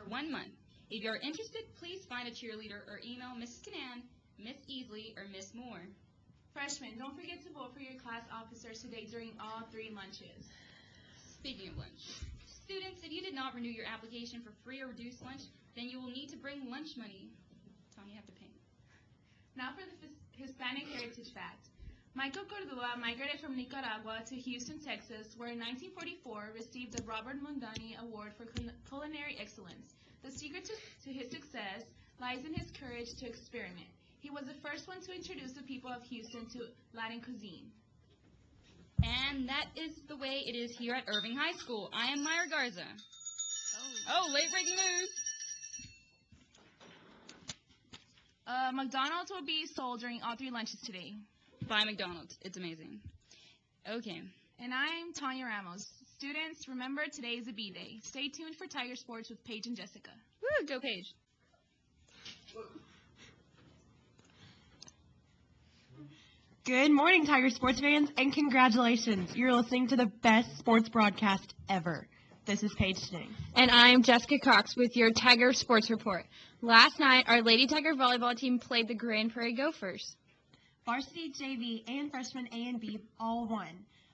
for one month. If you're interested, please find a cheerleader or email Mrs. Canan, Miss Easley, or Miss Moore. Freshmen, don't forget to vote for your class officers today during all three lunches. Speaking of lunch, students, if you did not renew your application for free or reduced lunch, then you will need to bring lunch money. Tony, you have to pay. Now for the Hispanic Heritage Fact. Michael Cordua migrated from Nicaragua to Houston, Texas, where in 1944 received the Robert Mondavi Award for Culinary Excellence. The secret to, to his success lies in his courage to experiment. He was the first one to introduce the people of Houston to Latin cuisine. And that is the way it is here at Irving High School. I am Myra Garza. Oh, late breaking news. Uh, McDonald's will be sold during all three lunches today. Buy McDonald's. It's amazing. Okay. And I'm Tanya Ramos. Students, remember today is a B day. Stay tuned for Tiger Sports with Paige and Jessica. Woo, go Paige. Good morning, Tiger sports fans, and congratulations. You're listening to the best sports broadcast ever. This is Paige Sting. And I'm Jessica Cox with your Tiger Sports Report. Last night, our Lady Tiger volleyball team played the Grand Prairie Gophers. Varsity, JV, and freshman A and B all won.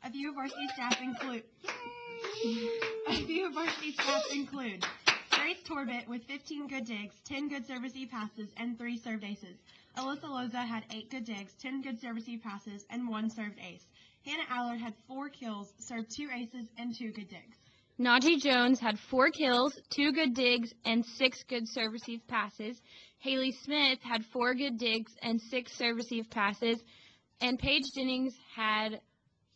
A few varsity staff include a few varsity staff include Grace Torbett with 15 good digs, 10 good service E passes, and 3 served aces. Alyssa Loza had 8 good digs, 10 good service E passes, and 1 served ace. Hannah Allard had 4 kills, served 2 aces, and 2 good digs. Najee Jones had four kills, two good digs, and six good serve receive passes. Haley Smith had four good digs and six serve receive passes. And Paige Jennings had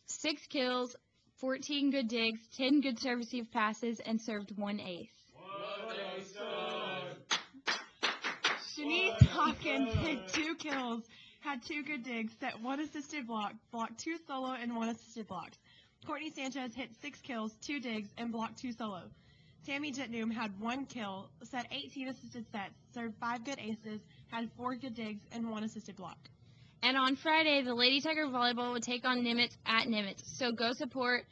six kills, 14 good digs, 10 good serve receive passes, and served one ace. Shanice Hawkins hit two kills, had two good digs, set one assisted block, blocked two solo and one assisted blocks. Courtney Sanchez hit six kills, two digs, and blocked two solo. Tammy Jitnoom had one kill, set 18 assisted sets, served five good aces, had four good digs, and one assisted block. And on Friday, the Lady Tiger Volleyball will take on Nimitz at Nimitz. So go support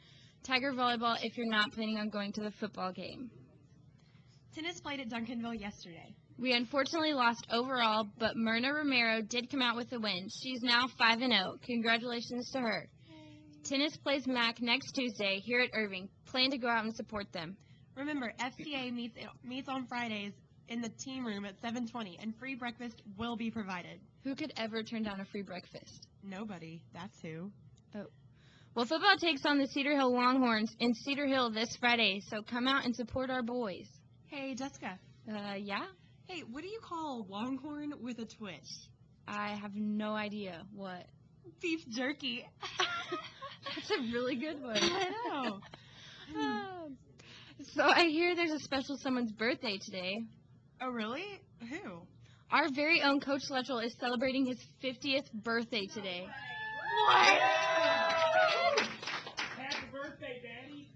Tiger Volleyball if you're not planning on going to the football game. Tennis played at Duncanville yesterday. We unfortunately lost overall, but Myrna Romero did come out with a win. She's now 5 and 0. Congratulations to her. Tennis plays MAC next Tuesday here at Irving. Plan to go out and support them. Remember, FCA meets meets on Fridays in the team room at 7:20, and free breakfast will be provided. Who could ever turn down a free breakfast? Nobody. That's who. Oh. Well, football takes on the Cedar Hill Longhorns in Cedar Hill this Friday, so come out and support our boys. Hey, Jessica. Uh, yeah? Hey, what do you call a longhorn with a twitch? I have no idea what. Beef jerky. That's a really good one. I know. Um, so I hear there's a special someone's birthday today. Oh, really? Who? Our very own Coach Luttrell is celebrating his 50th birthday today. What? Happy birthday, Daddy.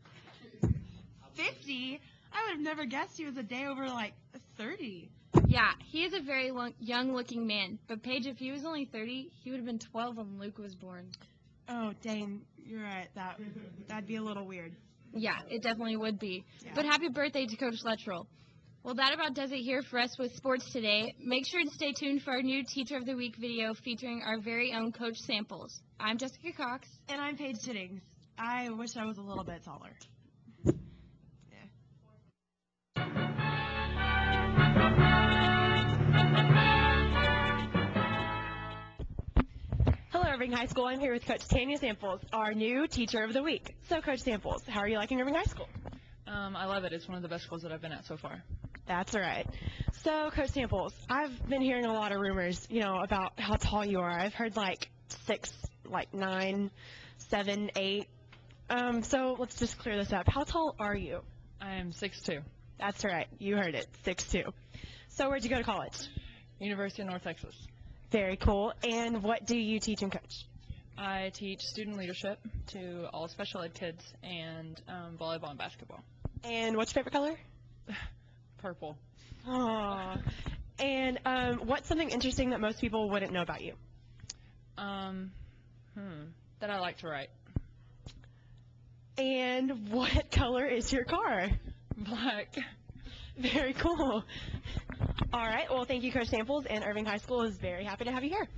50? I would have never guessed he was a day over like 30. Yeah, he is a very lo- young-looking man. But Paige, if he was only 30, he would have been 12 when Luke was born. Oh, dang. You're right. That that'd be a little weird. Yeah, it definitely would be. Yeah. But happy birthday to Coach Luttrell. Well, that about does it here for us with sports today. Make sure to stay tuned for our new Teacher of the Week video featuring our very own Coach Samples. I'm Jessica Cox. And I'm Paige Chittings. I wish I was a little bit taller. Irving High School. I'm here with Coach Tanya Samples, our new Teacher of the Week. So, Coach Samples, how are you liking Irving High School? Um, I love it. It's one of the best schools that I've been at so far. That's right. So, Coach Samples, I've been hearing a lot of rumors, you know, about how tall you are. I've heard like six, like nine, seven, eight. Um, so let's just clear this up. How tall are you? I am six two. That's right. You heard it. Six two. So where'd you go to college? University of North Texas. Very cool. And what do you teach and coach? I teach student leadership to all special ed kids and um, volleyball and basketball. And what's your favorite color? Purple. Aww. And um, what's something interesting that most people wouldn't know about you? Um, hmm. That I like to write. And what color is your car? Black. Very cool. All right. Well, thank you, Coach Samples, and Irving High School is very happy to have you here.